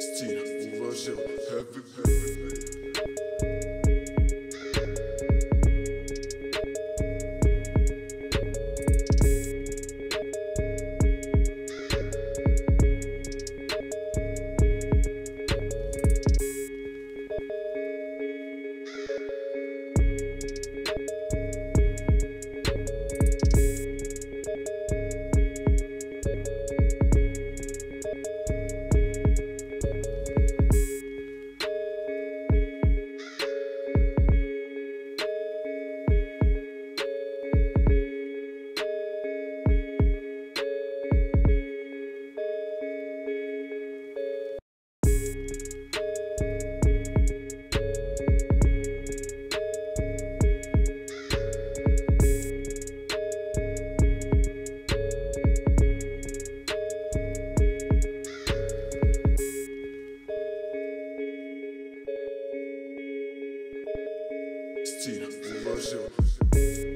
Steel, uważam, heavy, heavy, heavy. стиль вложил.